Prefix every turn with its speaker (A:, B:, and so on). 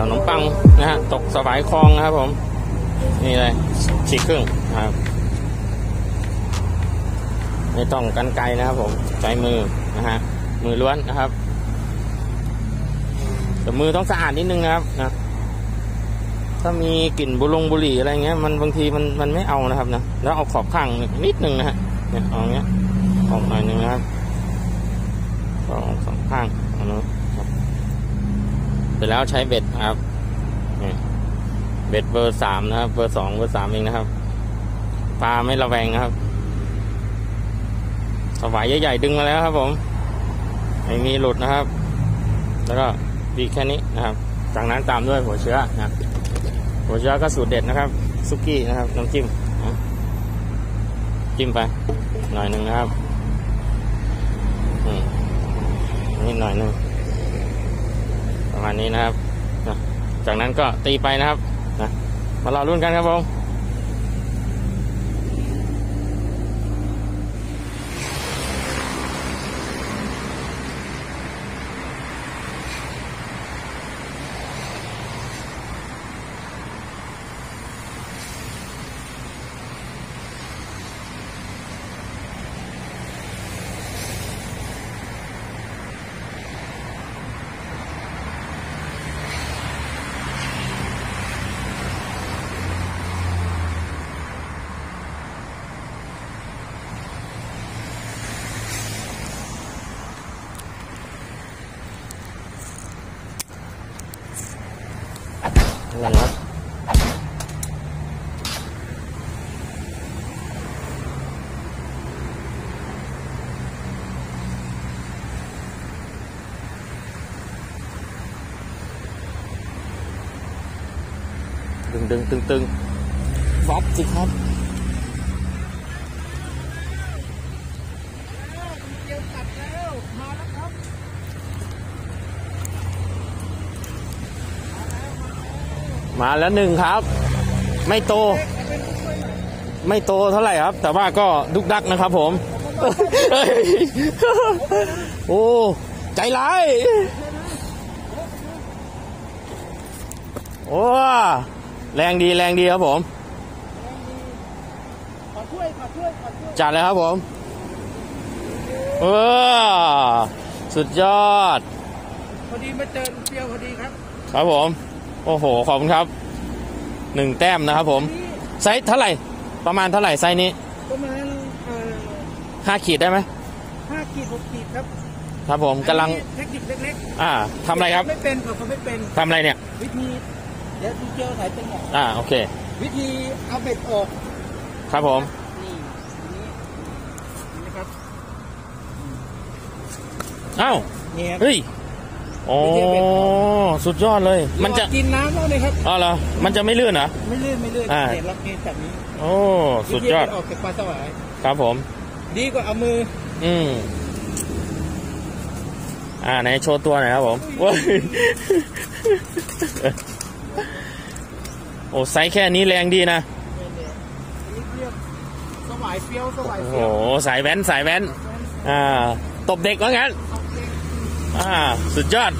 A: ยวขนมปังนะฮะตกสวายคลองนะครับผม นี่เลยฉีกครึ่งนะครับไม่ต้องกันไกลนะครับผมใช้มือนะฮะมือล้วนนะครับแต่มือต้องสะอาดนิดนึงนะครับนะถ้ามีกลิ่นบุรงบุหรี่อะไรเงี้ยมันบางทีมันมันไม่เอานะครับนะแล้วเอาขอบข้างนิดนึงนะฮะเนี่ยเอาเงี้ยออกหน่อยนึงนะครับก็ออกสองข้างเอาเนอะ เสร็จแล้วใช้เบ็ดครับเบ็ดเบอร์สามนะครับ เบอร์สองเบอร์สามเองนะครับปลาไม่ระแวงนะครับสวายใหญ่ๆดึงมาแล้วครับ ผมไม่มีหลุดนะครับ แล้วก็บีบแค่นี้นะครับ จากนั้นตามด้วยหัวเชื้อนะครับ หัวเชื้อก็สูตรเด็ดนะครับสุกี้นะครับน้ำจิ้มจิ้มไป หน่อยหนึ่งนะครับอืมนี่หน่อยหนึ่ง ประมาณนี้นะครับ จากนั้นก็ตีไปนะครับนะมารอรุ่นกันครับผม ดึงดึงตึงตึงวัดสิครับมาแล้วหนึ่งครับ ไม่โต ไม่โตเท่าไหร่ครับ แต่ว่าก็ดุกดักนะครับผมเฮ้ยโอ้ ใจร้าย โอ้ แรงดีแรงดีครับผม
B: ขอช่วยขอช่วยขอช่วย
A: จัดเลยครับผมเออสุดยอด
B: พอดีมาเจอเปรียวพอดีครับ
A: ครับผม โอ้โห ขอบคุณครับ หนึ่งแต้มนะครับผม ไซส์เท่าไหร่ ประมาณเท่าไหร่ไซส์นี้
B: ประมาณเอ่อ
A: ห้าขีดได้ไหม
B: ห้าขีดหกขีดครับ
A: ครับผมกำลัง
B: อันนี้เทคนิคเล็ก
A: อ่าทำอะไรครับ
B: ไม่เป็นเขาเขาไม่เป็น
A: ทำอะไรเนี่ย
B: วิธี เดี๋ยวดูเจลสายเป็นไง
A: อ่าโอเค
B: วิธีเอาเบ็ดออก
A: ครับผม
B: นี่อันนี้นี่นะครับ
A: อ้าว
B: นี่ครับ
A: เฮ้ยโอ้สุดยอดเลย มันจะ
B: หยอดกินน้ำแล้วเลยครับ
A: อ๋อเหรอมันจะไม่ลื่นเหรอ
B: ไม่ลื่นไม่ลื่น
A: อ่า
B: เห็นล็อกเกนแบบนี้
A: โอ้สุดยอด
B: วิธีเบ็ออกจากปลาสวาย
A: ครับผม
B: ดีกว่าเอามือ
A: อืมอ่าไหนโชว์ตัวหน่อยครับผมเว้ย โอ้ไซส์แค่นี้แรงดีนะ
B: เนี่ยๆนี่เรียกสวายเฟี้ยวสวาย
A: โอ้โห
B: เฟี้ยว
A: สายแว้นสายแว้น อ่า ตบเด็กว่างั้น อ่า สุดยอด